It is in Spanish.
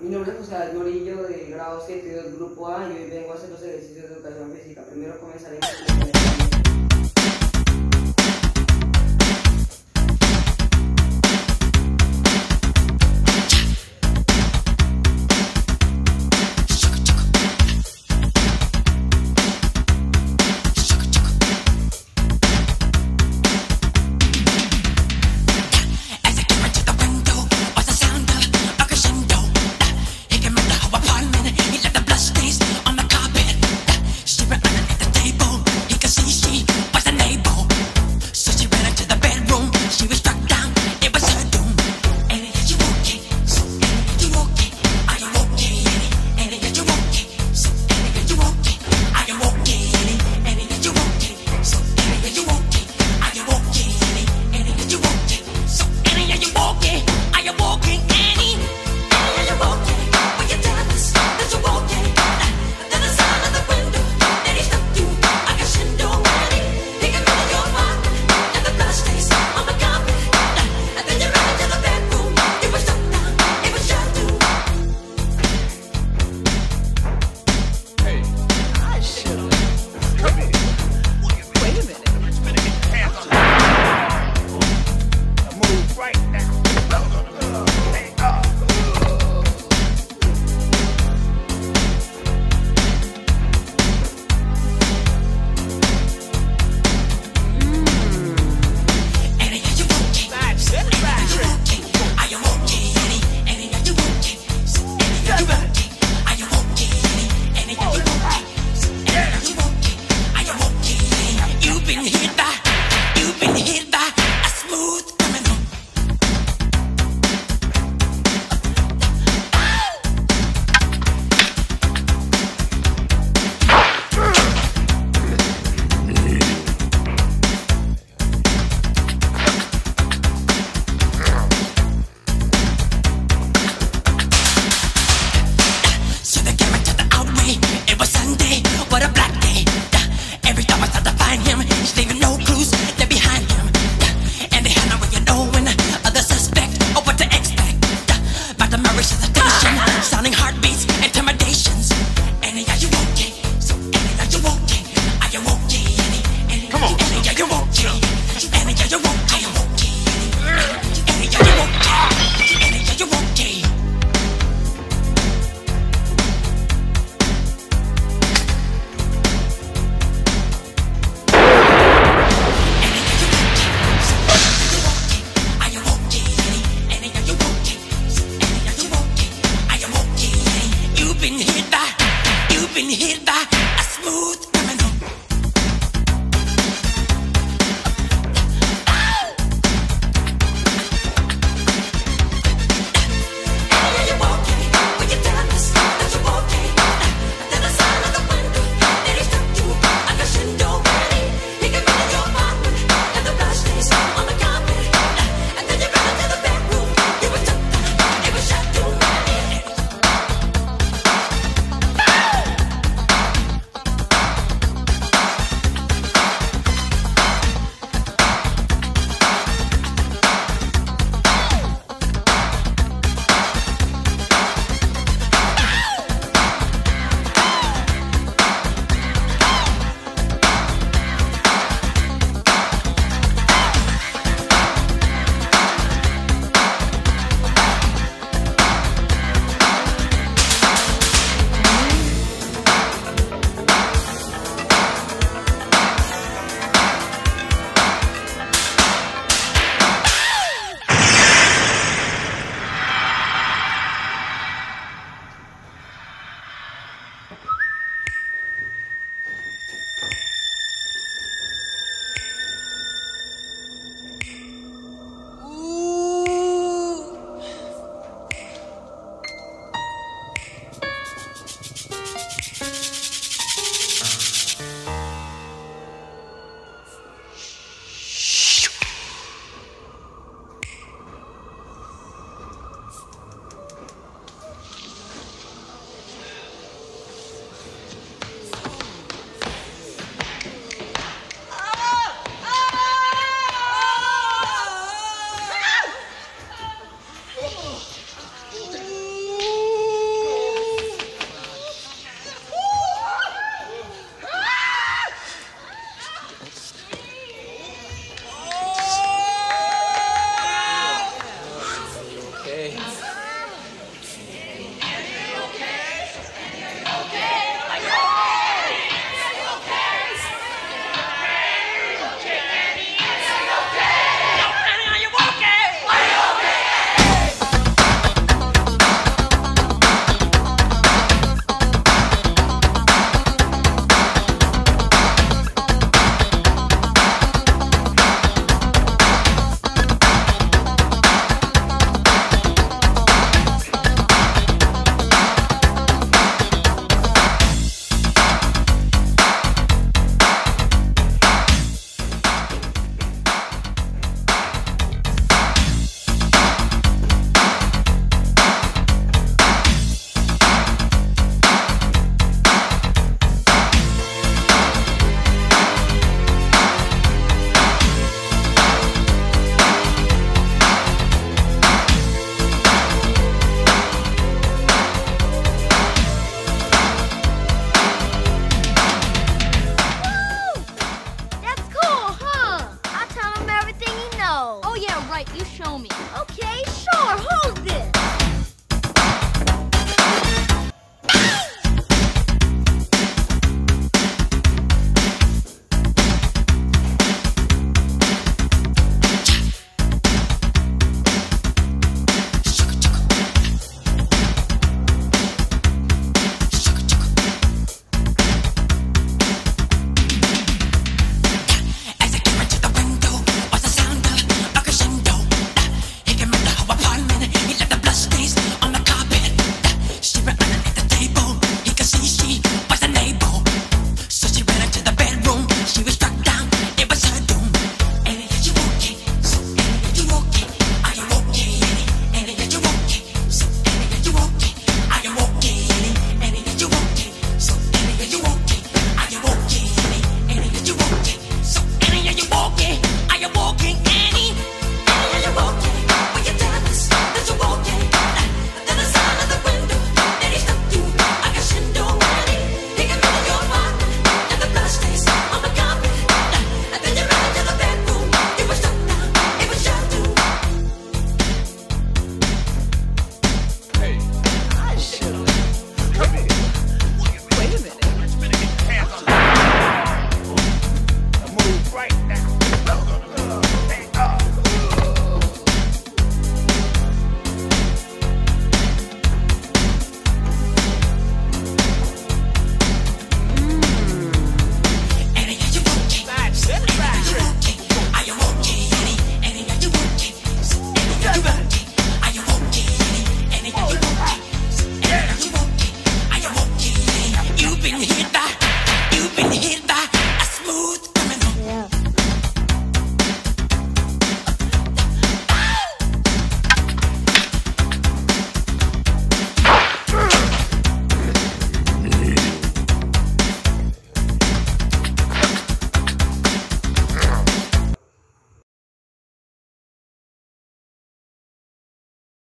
Mi nombre es José Morillo, de grado 7 del grupo A, y hoy vengo a hacer los ejercicios de educación física. Primero comenzaremos con